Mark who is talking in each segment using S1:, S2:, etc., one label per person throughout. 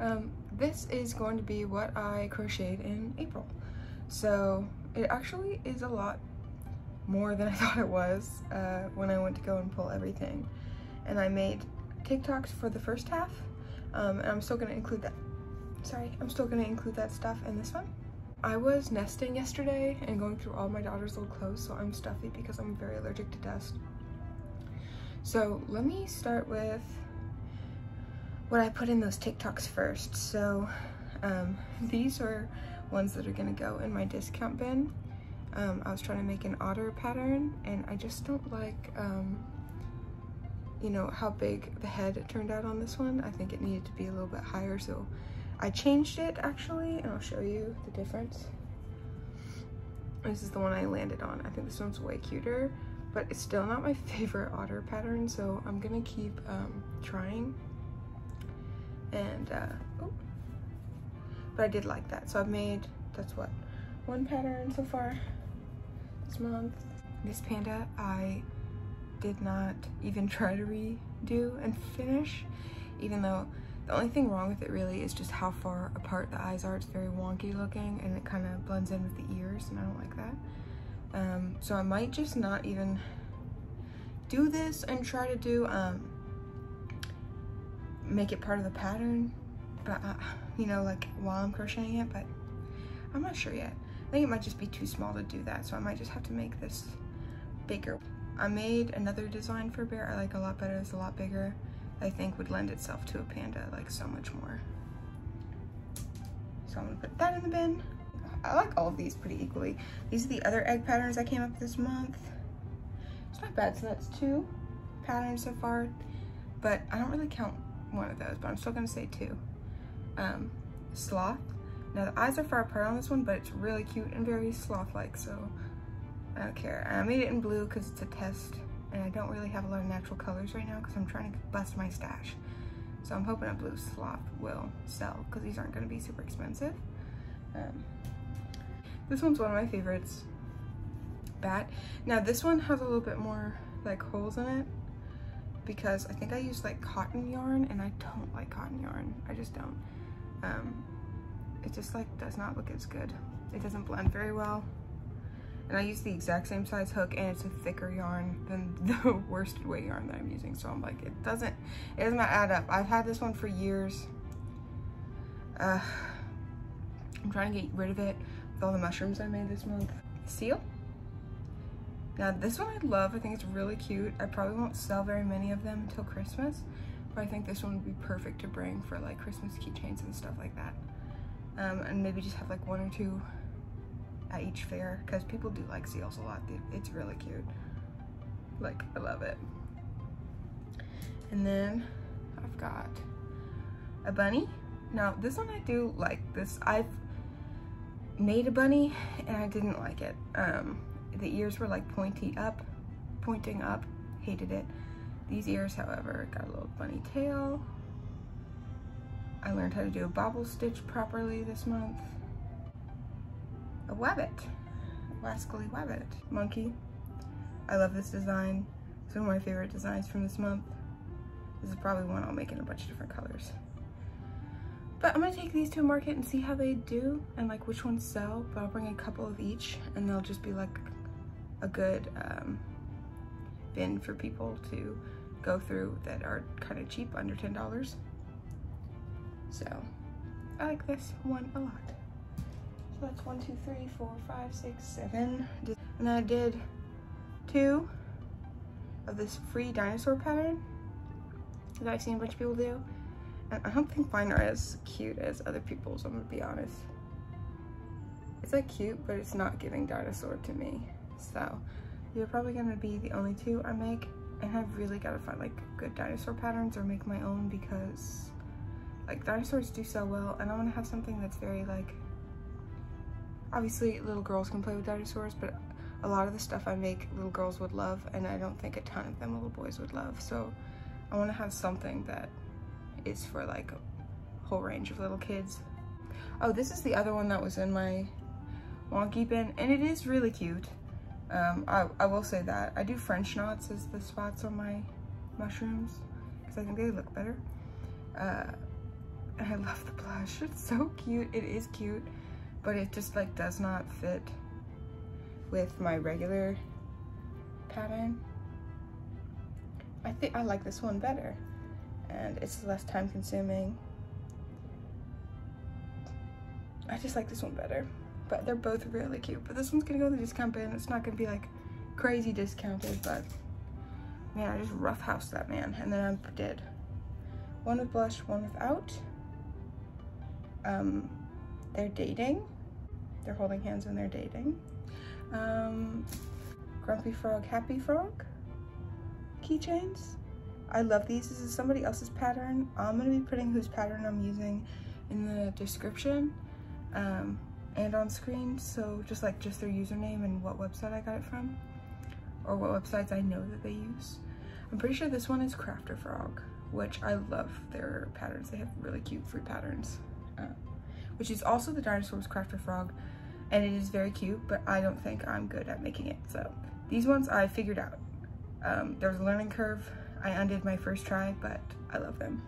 S1: Um, this is going to be what I crocheted in April. So it actually is a lot more than I thought it was uh, when I went to go and pull everything. And I made TikToks for the first half, um, and I'm still gonna include that. Sorry, I'm still gonna include that stuff in this one. I was nesting yesterday and going through all my daughter's old clothes, so I'm stuffy because I'm very allergic to dust. So let me start with what I put in those TikToks first. So um, these are ones that are gonna go in my discount bin. Um, I was trying to make an otter pattern and I just don't like, um, you know, how big the head turned out on this one. I think it needed to be a little bit higher, so I changed it actually, and I'll show you the difference. This is the one I landed on. I think this one's way cuter, but it's still not my favorite otter pattern, so I'm gonna keep um, trying. And, uh, oh, but I did like that. So I've made, that's what, one pattern so far this month. This panda, I did not even try to redo and finish, even though the only thing wrong with it really is just how far apart the eyes are. It's very wonky looking and it kind of blends in with the ears and I don't like that. Um, so I might just not even do this and try to do, um, make it part of the pattern, but uh, you know, like while I'm crocheting it, but I'm not sure yet. I think it might just be too small to do that, so I might just have to make this bigger. I made another design for bear I like a lot better, it's a lot bigger. I think would lend itself to a panda like so much more. So I'm gonna put that in the bin. I like all of these pretty equally. These are the other egg patterns I came up with this month. It's not bad, so that's two patterns so far, but I don't really count one of those, but I'm still gonna say two. Um, sloth. Now the eyes are far apart on this one, but it's really cute and very sloth-like, so I don't care. I made it in blue because it's a test, and I don't really have a lot of natural colors right now because I'm trying to bust my stash. So I'm hoping a blue sloth will sell because these aren't gonna be super expensive. Um, this one's one of my favorites, Bat. Now this one has a little bit more like holes in it because I think I used like cotton yarn and I don't like cotton yarn. I just don't. Um, it just like does not look as good. It doesn't blend very well. And I use the exact same size hook and it's a thicker yarn than the worsted weight yarn that I'm using. So I'm like, it doesn't, it does not add up. I've had this one for years. Uh, I'm trying to get rid of it with all the mushrooms I made this month. Seal. Now this one I love, I think it's really cute. I probably won't sell very many of them until Christmas, but I think this one would be perfect to bring for like Christmas keychains and stuff like that. Um, and maybe just have like one or two at each fair because people do like seals a lot. It's really cute. Like, I love it. And then I've got a bunny. Now this one I do like this. I've made a bunny and I didn't like it. Um, the ears were like pointy up, pointing up, hated it. These ears, however, got a little bunny tail. I learned how to do a bobble stitch properly this month. A webbit, Wascally webbit. Monkey, I love this design. It's one of my favorite designs from this month. This is probably one I'll make in a bunch of different colors. But I'm gonna take these to a market and see how they do and like which ones sell, but I'll bring a couple of each and they'll just be like a good um, bin for people to go through that are kind of cheap, under $10. So I like this one a lot. So that's one, two, three, four, five, six, seven. And I did two of this free dinosaur pattern that I've seen a bunch of people do. And I don't think mine are as cute as other people's, I'm gonna be honest. It's like cute, but it's not giving dinosaur to me. So you're probably gonna be the only two I make and I've really gotta find like good dinosaur patterns or make my own because like dinosaurs do so well and I wanna have something that's very like, obviously little girls can play with dinosaurs, but a lot of the stuff I make little girls would love and I don't think a ton of them little boys would love. So I wanna have something that is for like a whole range of little kids. Oh, this is the other one that was in my wonky bin and it is really cute. Um, I, I will say that. I do French knots as the spots on my mushrooms because I think they look better. Uh, and I love the blush. It's so cute. It is cute, but it just like does not fit with my regular pattern. I think I like this one better and it's less time consuming. I just like this one better, but they're both really cute. But this one's gonna go to the discount bin. It's not gonna be like crazy discounted, but man, I just roughhoused that man and then I did one with blush, one without. Um, they're dating. They're holding hands and they're dating. Um, Grumpy Frog, Happy Frog keychains. I love these. This is somebody else's pattern. I'm to be putting whose pattern I'm using in the description um, and on screen. So just like just their username and what website I got it from or what websites I know that they use. I'm pretty sure this one is Crafter Frog, which I love their patterns. They have really cute free patterns, uh, which is also the Dinosaurs Crafter Frog. And it is very cute, but I don't think I'm good at making it. So these ones I figured out. Um, there was a learning curve. I undid my first try, but I love them.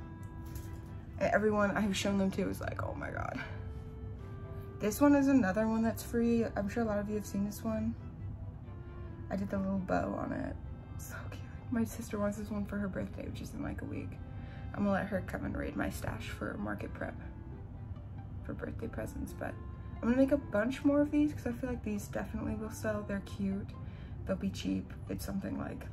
S1: And everyone I've shown them to is like, oh my God. This one is another one that's free. I'm sure a lot of you have seen this one. I did the little bow on it. So cute. My sister wants this one for her birthday, which is in like a week. I'm gonna let her come and raid my stash for market prep for birthday presents, but I'm gonna make a bunch more of these because I feel like these definitely will sell. They're cute. They'll be cheap. It's something like,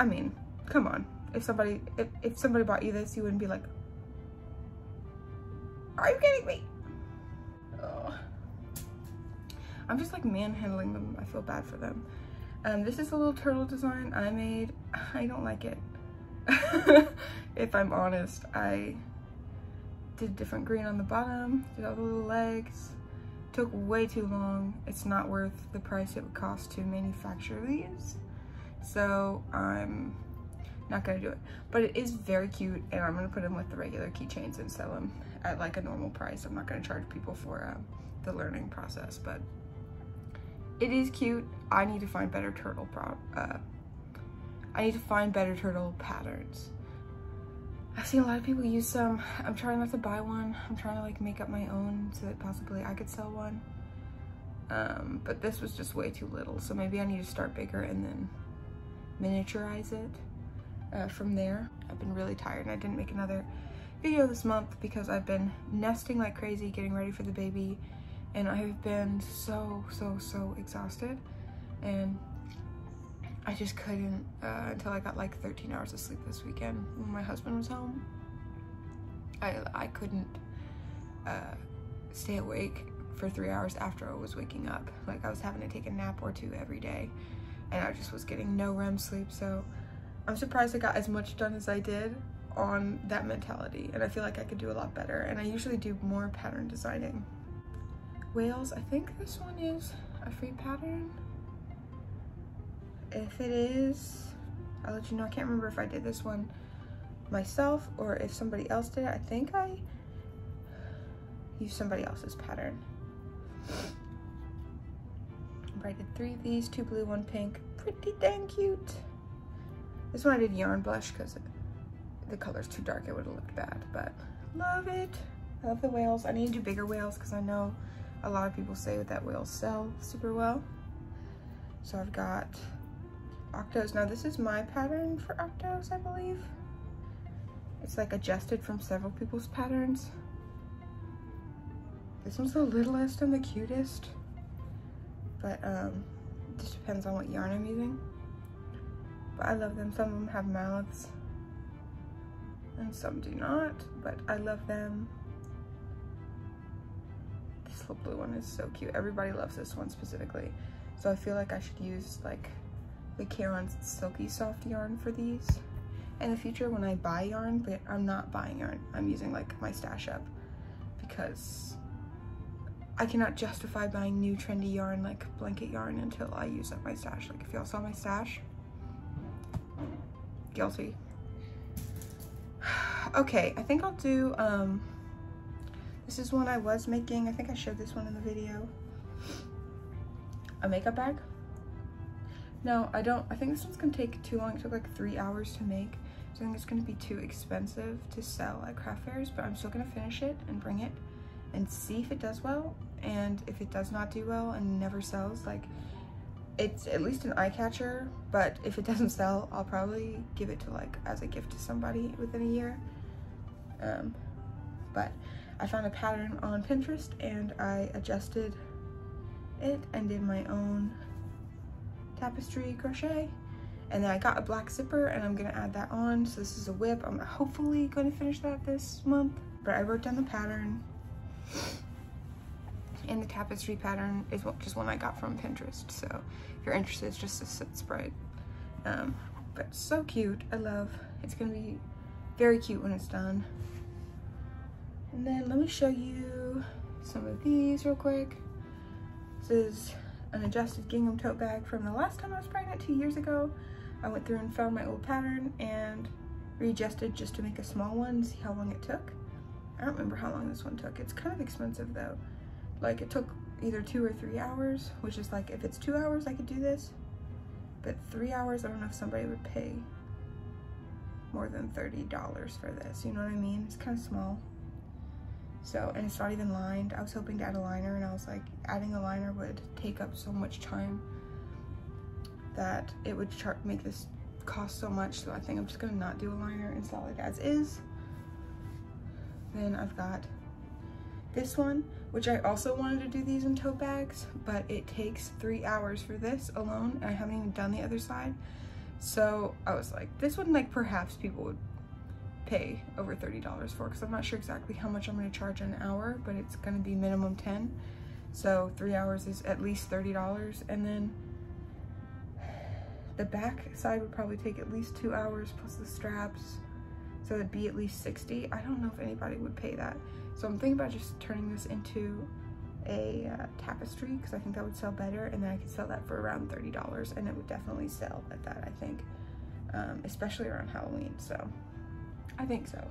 S1: I mean, come on. If somebody, if, if somebody bought you this, you wouldn't be like, are you kidding me? Ugh. I'm just like manhandling them. I feel bad for them. Um, this is a little turtle design I made. I don't like it. if I'm honest, I did different green on the bottom, did all the little legs. Took way too long. It's not worth the price it would cost to manufacture these. So I'm not gonna do it. But it is very cute and I'm gonna put them with the regular keychains and sell them at like a normal price. I'm not gonna charge people for um, the learning process, but it is cute. I need to find better turtle pro uh, I need to find better turtle patterns. I've seen a lot of people use some. I'm trying not to buy one. I'm trying to like make up my own so that possibly I could sell one. Um, but this was just way too little. So maybe I need to start bigger and then miniaturize it uh, from there. I've been really tired and I didn't make another video this month because I've been nesting like crazy, getting ready for the baby. And I've been so, so, so exhausted. And I just couldn't uh, until I got like 13 hours of sleep this weekend when my husband was home. I, I couldn't uh, stay awake for three hours after I was waking up. Like I was having to take a nap or two every day and I just was getting no REM sleep. So I'm surprised I got as much done as I did on that mentality and I feel like I could do a lot better and I usually do more pattern designing. Whales, I think this one is a free pattern. If it is, I'll let you know. I can't remember if I did this one myself or if somebody else did it. I think I used somebody else's pattern. I did three of these, two blue, one pink. Pretty dang cute. This one I did yarn blush because the color's too dark. It would have looked bad, but love it. I love the whales. I need to do bigger whales because I know a lot of people say that whales sell super well. So I've got octos. Now this is my pattern for octos, I believe. It's like adjusted from several people's patterns. This one's the littlest and the cutest, but um, just depends on what yarn I'm using. But I love them. Some of them have mouths and some do not, but I love them. This little blue one is so cute. Everybody loves this one specifically. So I feel like I should use like the Caron Silky Soft yarn for these in the future when I buy yarn, but I'm not buying yarn. I'm using like my stash up because I cannot justify buying new trendy yarn like blanket yarn until I use up my stash. Like if y'all saw my stash, guilty. Okay, I think I'll do, um, this is one I was making. I think I showed this one in the video. A makeup bag. No, I don't. I think this one's gonna take too long. It took like three hours to make. So I think it's gonna be too expensive to sell at craft fairs, but I'm still gonna finish it and bring it and see if it does well. And if it does not do well and never sells, like it's at least an eye catcher, but if it doesn't sell, I'll probably give it to like as a gift to somebody within a year. Um, but I found a pattern on Pinterest and I adjusted it and did my own tapestry crochet. And then I got a black zipper and I'm gonna add that on. So this is a WIP. I'm hopefully gonna finish that this month. But I wrote down the pattern and the tapestry pattern is just one I got from Pinterest. So if you're interested, it's just a sit sprite. Um, but so cute, I love. It's gonna be very cute when it's done. And then let me show you some of these real quick. This is an adjusted gingham tote bag from the last time I was pregnant two years ago. I went through and found my old pattern and readjusted just to make a small one, see how long it took. I don't remember how long this one took. It's kind of expensive though. Like it took either two or three hours, which is like, if it's two hours, I could do this. But three hours, I don't know if somebody would pay more than $30 for this. You know what I mean? It's kind of small. So, and it's not even lined. I was hoping to add a liner and I was like, adding a liner would take up so much time that it would make this cost so much. So I think I'm just gonna not do a liner and sell it as is. Then I've got this one, which I also wanted to do these in tote bags, but it takes three hours for this alone, and I haven't even done the other side. So I was like, this one, like, perhaps people would pay over $30 for, because I'm not sure exactly how much I'm gonna charge an hour, but it's gonna be minimum 10. So three hours is at least $30. And then the back side would probably take at least two hours plus the straps. So it'd be at least 60. I don't know if anybody would pay that. So I'm thinking about just turning this into a uh, tapestry because I think that would sell better and then I could sell that for around $30 and it would definitely sell at that, I think, um, especially around Halloween. So I think so.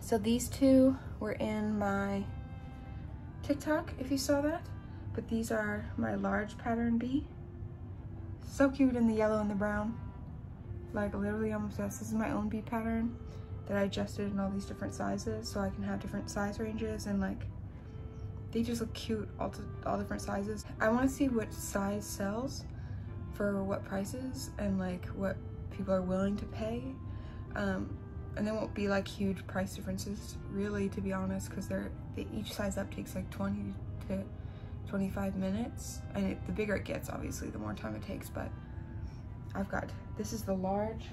S1: So these two were in my TikTok, if you saw that, but these are my large pattern bee. So cute in the yellow and the brown. Like literally I'm obsessed. This is my own bee pattern that I adjusted in all these different sizes so I can have different size ranges and like they just look cute all, all different sizes. I want to see what size sells for what prices and like what people are willing to pay. Um, and there won't be like huge price differences really to be honest because they're they, each size up takes like 20 to 25 minutes and it, the bigger it gets obviously the more time it takes but I've got this is the large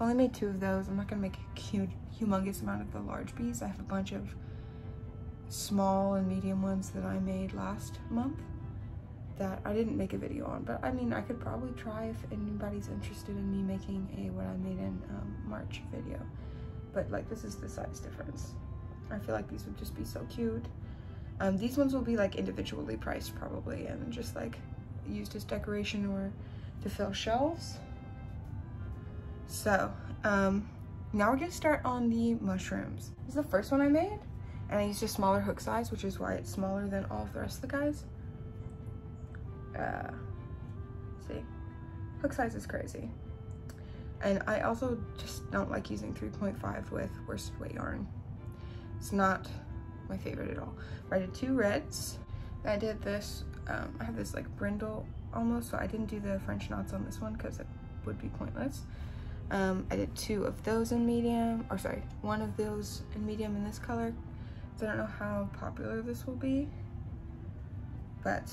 S1: I've only made two of those. I'm not gonna make a huge, humongous amount of the large bees. I have a bunch of small and medium ones that I made last month that I didn't make a video on, but I mean, I could probably try if anybody's interested in me making a what I made in um, March video. But like, this is the size difference. I feel like these would just be so cute. Um, these ones will be like individually priced probably and just like used as decoration or to fill shelves. So, um, now we're gonna start on the mushrooms. This is the first one I made, and I used a smaller hook size, which is why it's smaller than all the rest of the guys. Uh, see, hook size is crazy. And I also just don't like using 3.5 with worsted weight yarn. It's not my favorite at all. But I did two reds. I did this, um, I have this like brindle almost, so I didn't do the French knots on this one because it would be pointless. Um, I did two of those in medium, or sorry, one of those in medium in this color. I don't know how popular this will be, but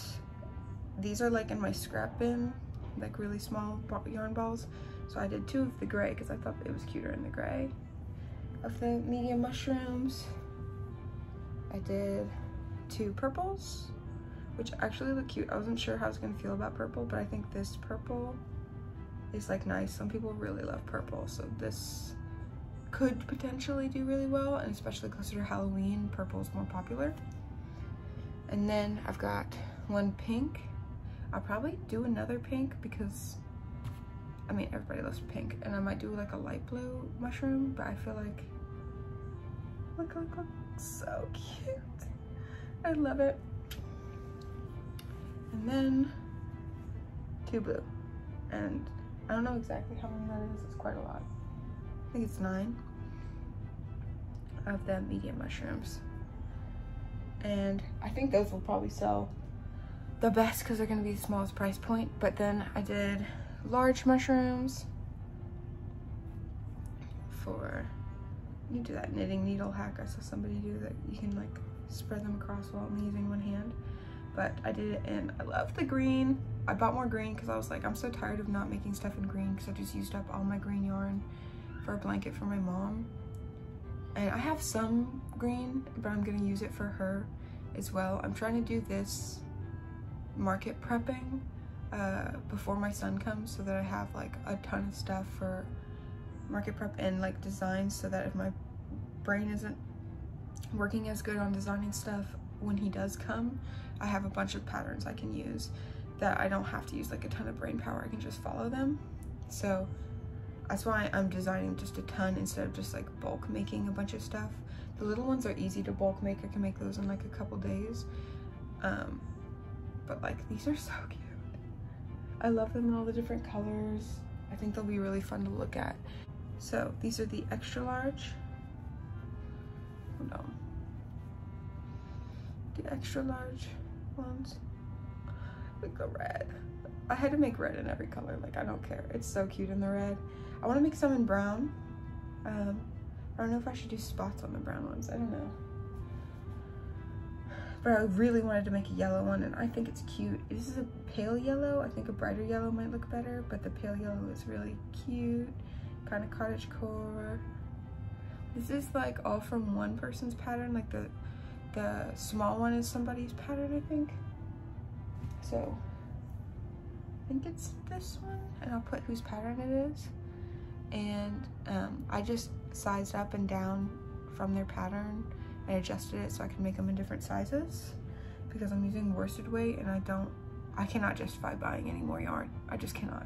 S1: these are like in my scrap bin, like really small yarn balls. So I did two of the gray because I thought it was cuter in the gray. Of the medium mushrooms, I did two purples, which actually look cute. I wasn't sure how I was gonna feel about purple, but I think this purple is like nice. Some people really love purple, so this could potentially do really well, and especially closer to Halloween, purple is more popular. And then I've got one pink. I'll probably do another pink because, I mean, everybody loves pink. And I might do like a light blue mushroom, but I feel like, look, look, look, so cute. I love it. And then two blue. And I don't know exactly how many that is. It's quite a lot. I think it's nine of the medium mushrooms. And I think those will probably sell the best because they're gonna be the smallest price point. But then I did large mushrooms for, you do that knitting needle hack. I saw somebody do that. You can like spread them across while I'm using one hand. But I did it and I love the green. I bought more green because I was like, I'm so tired of not making stuff in green because I just used up all my green yarn for a blanket for my mom. And I have some green, but I'm gonna use it for her as well. I'm trying to do this market prepping uh, before my son comes so that I have like a ton of stuff for market prep and like designs so that if my brain isn't working as good on designing stuff when he does come, I have a bunch of patterns I can use that I don't have to use like a ton of brain power. I can just follow them. So that's why I'm designing just a ton instead of just like bulk making a bunch of stuff. The little ones are easy to bulk make. I can make those in like a couple days. Um, but like these are so cute. I love them in all the different colors. I think they'll be really fun to look at. So these are the extra large. Hold on. The extra large ones. Like the red. I had to make red in every color. Like I don't care. It's so cute in the red. I want to make some in brown. Um, I don't know if I should do spots on the brown ones. I don't know. But I really wanted to make a yellow one and I think it's cute. This is a pale yellow. I think a brighter yellow might look better, but the pale yellow is really cute. Kind of cottage core. This is like all from one person's pattern. Like the, the small one is somebody's pattern, I think. So think it's this one and I'll put whose pattern it is. And um, I just sized up and down from their pattern I adjusted it so I can make them in different sizes because I'm using worsted weight and I don't, I cannot justify buying any more yarn. I just cannot.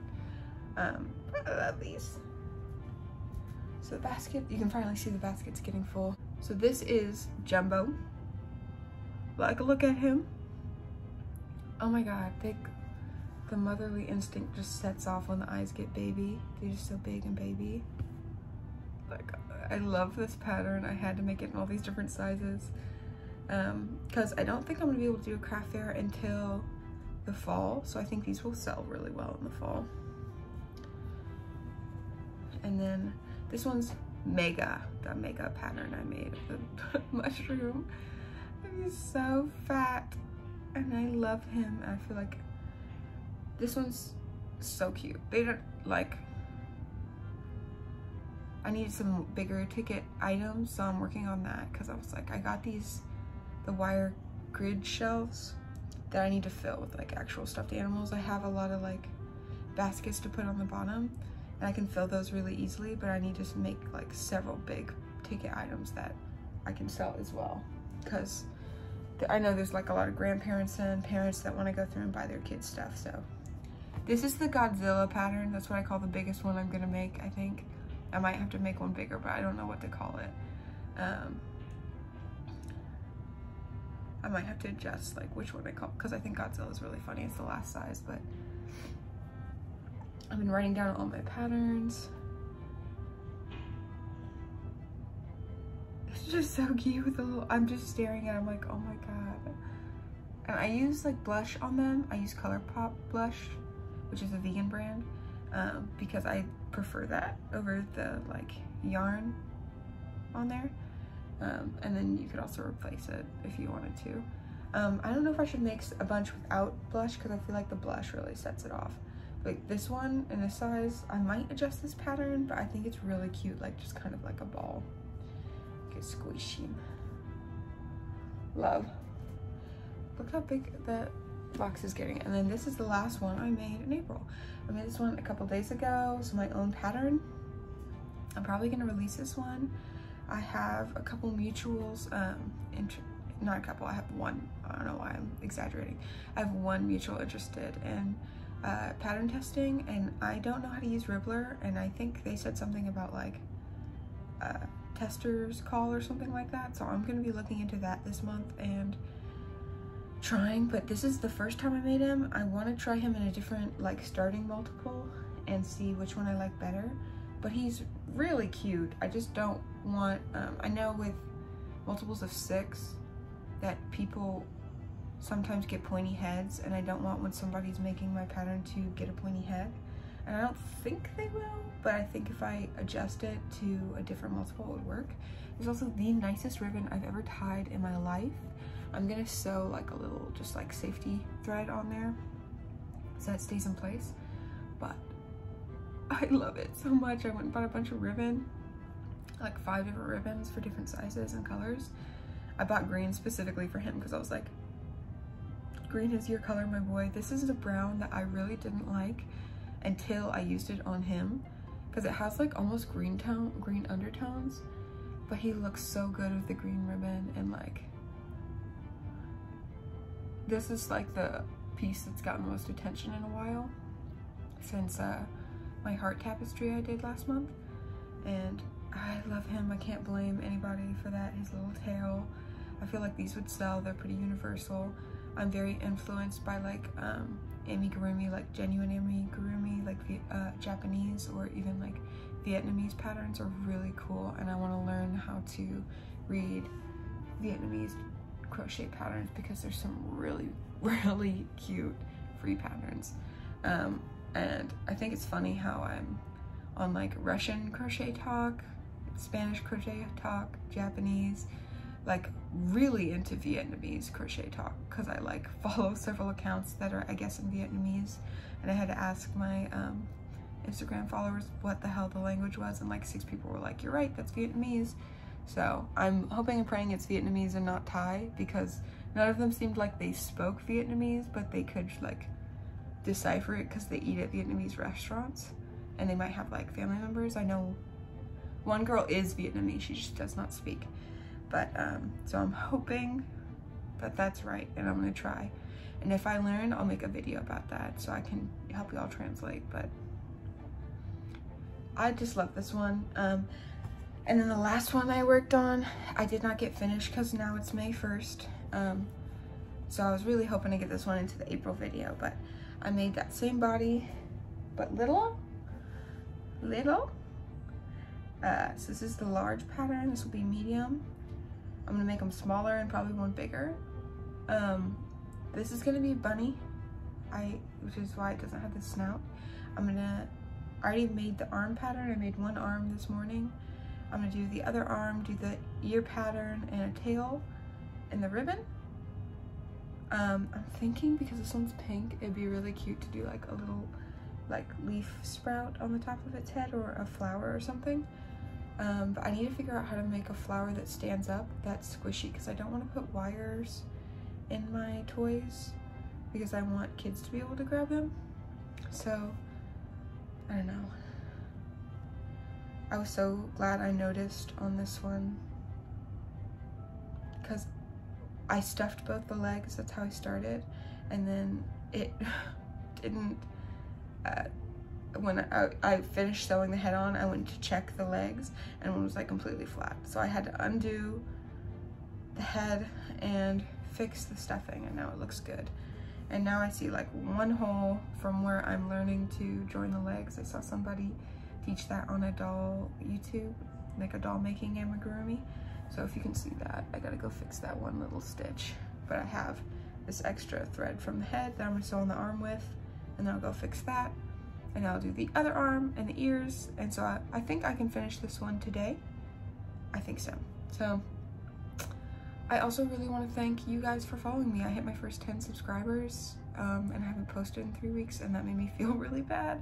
S1: Um, I love these. So the basket, you can finally see the basket's getting full. So this is Jumbo. Like look at him. Oh my God, they, the motherly instinct just sets off when the eyes get baby. They're just so big and baby. Like I love this pattern. I had to make it in all these different sizes because um, I don't think I'm gonna be able to do a craft fair until the fall. So I think these will sell really well in the fall. And then this one's Mega, the Mega pattern I made of the mushroom. He's so fat and I love him. I feel like this one's so cute. They don't like I needed some bigger ticket items, so I'm working on that because I was like, I got these, the wire grid shelves that I need to fill with like actual stuffed animals. I have a lot of like baskets to put on the bottom and I can fill those really easily, but I need to make like several big ticket items that I can sell as well because I know there's like a lot of grandparents and parents that want to go through and buy their kids stuff. So this is the Godzilla pattern. That's what I call the biggest one I'm to make, I think. I might have to make one bigger, but I don't know what to call it. Um, I might have to adjust like which one I call, because I think Godzilla is really funny. It's the last size, but I've been writing down all my patterns. It's just so cute with the little, I'm just staring at it, I'm like, oh my God. And I use like blush on them. I use ColourPop blush, which is a vegan brand um, because I prefer that over the like yarn on there. Um, and then you could also replace it if you wanted to. Um, I don't know if I should mix a bunch without blush because I feel like the blush really sets it off. Like this one in this size, I might adjust this pattern, but I think it's really cute, like just kind of like a ball. Get squishy. Love. Look how big the box is getting. And then this is the last one I made in April. I made this one a couple days ago, so my own pattern. I'm probably gonna release this one. I have a couple mutuals, um, not a couple, I have one. I don't know why I'm exaggerating. I have one mutual interested in uh, pattern testing and I don't know how to use Ribblr and I think they said something about like uh, tester's call or something like that. So I'm gonna be looking into that this month and trying, but this is the first time I made him. I want to try him in a different like starting multiple and see which one I like better. but he's really cute. I just don't want, um, I know with multiples of six that people sometimes get pointy heads and I don't want when somebody's making my pattern to get a pointy head. And I don't think they will, but I think if I adjust it to a different multiple, it would work. It's also the nicest ribbon I've ever tied in my life. I'm gonna sew like a little just like safety thread on there so it stays in place. But I love it so much. I went and bought a bunch of ribbon, like five different ribbons for different sizes and colors. I bought green specifically for him because I was like, green is your color, my boy. This is a brown that I really didn't like until I used it on him because it has like almost green tone, green undertones, but he looks so good with the green ribbon and like, this is like the piece that's gotten most attention in a while since uh, my heart tapestry I did last month. And I love him. I can't blame anybody for that. His little tail. I feel like these would sell. They're pretty universal. I'm very influenced by like um, amigurumi, like genuine amigurumi, like uh, Japanese or even like Vietnamese patterns are really cool. And I want to learn how to read Vietnamese crochet patterns because there's some really, really cute free patterns. Um, and I think it's funny how I'm on like Russian crochet talk, Spanish crochet talk, Japanese, like really into Vietnamese crochet talk because I like follow several accounts that are I guess in Vietnamese. And I had to ask my um, Instagram followers what the hell the language was. And like six people were like you're right that's Vietnamese so I'm hoping and praying it's Vietnamese and not Thai because none of them seemed like they spoke Vietnamese but they could like decipher it because they eat at Vietnamese restaurants and they might have like family members I know one girl is Vietnamese she just does not speak but um, so I'm hoping that that's right and I'm gonna try. And if I learn, I'll make a video about that so I can help y'all translate. But I just love this one. Um, and then the last one I worked on, I did not get finished because now it's May 1st. Um, so I was really hoping to get this one into the April video, but I made that same body, but little, little. Uh, so this is the large pattern, this will be medium. I'm gonna make them smaller and probably one bigger. Um, this is gonna be bunny, I, which is why it doesn't have the snout. I'm gonna, I already made the arm pattern. I made one arm this morning. I'm gonna do the other arm, do the ear pattern and a tail and the ribbon. Um, I'm thinking because this one's pink, it'd be really cute to do like a little like leaf sprout on the top of its head or a flower or something. Um, but I need to figure out how to make a flower that stands up, that's squishy, because I don't want to put wires in my toys because I want kids to be able to grab them. So, I don't know. I was so glad I noticed on this one because I stuffed both the legs, that's how I started, and then it didn't uh, when I, I, finished sewing the head on, I went to check the legs and one was like completely flat. So I had to undo the head and fix the stuffing and now it looks good. And now I see like one hole from where I'm learning to join the legs. I saw somebody teach that on a doll YouTube, like a doll making amigurumi. So if you can see that, I gotta go fix that one little stitch. But I have this extra thread from the head that I'm gonna sew on the arm with and then I'll go fix that and I'll do the other arm and the ears. And so I, I think I can finish this one today. I think so. So I also really want to thank you guys for following me. I hit my first 10 subscribers um, and I haven't posted in three weeks and that made me feel really bad.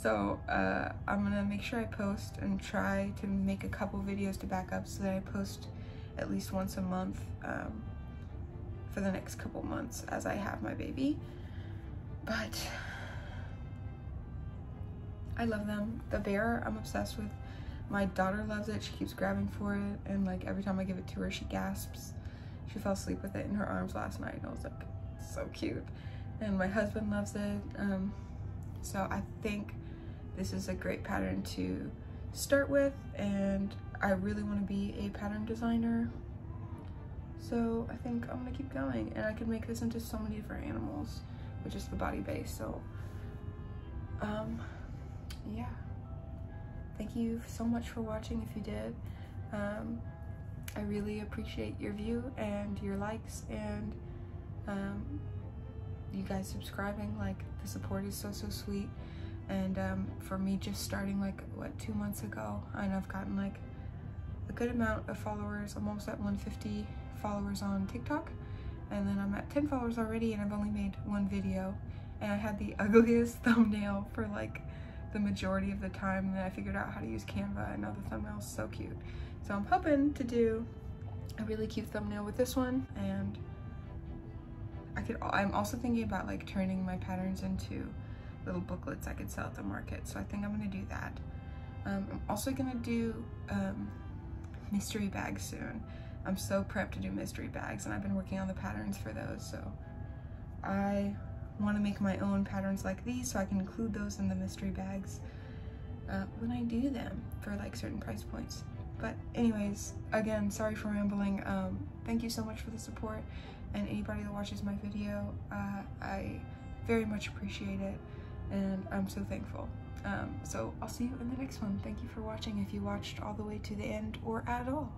S1: So uh, I'm gonna make sure I post and try to make a couple videos to back up so that I post at least once a month um, for the next couple months as I have my baby. But I love them. The bear, I'm obsessed with. My daughter loves it. She keeps grabbing for it. And like every time I give it to her, she gasps. She fell asleep with it in her arms last night. And I was like, so cute. And my husband loves it. Um, so I think this is a great pattern to start with. And I really want to be a pattern designer. So I think I'm gonna keep going. And I can make this into so many different animals, which is the body base. So um, yeah. thank you so much for watching if you did. Um, I really appreciate your view and your likes and um, you guys subscribing. Like the support is so, so sweet. And um, for me just starting like, what, two months ago, and I've gotten like a good amount of followers. I'm almost at 150 followers on TikTok. And then I'm at 10 followers already and I've only made one video. And I had the ugliest thumbnail for like the majority of the time. And then I figured out how to use Canva and now the thumbnail's so cute. So I'm hoping to do a really cute thumbnail with this one and I could, I'm also thinking about like turning my patterns into little booklets I could sell at the market. So I think I'm gonna do that. Um, I'm also gonna do um, mystery bags soon. I'm so prepped to do mystery bags and I've been working on the patterns for those. So I wanna make my own patterns like these so I can include those in the mystery bags uh, when I do them for like certain price points. But anyways, again, sorry for rambling. Um, thank you so much for the support and anybody that watches my video. Uh, I very much appreciate it and I'm so thankful. Um, so I'll see you in the next one. Thank you for watching if you watched all the way to the end or at all.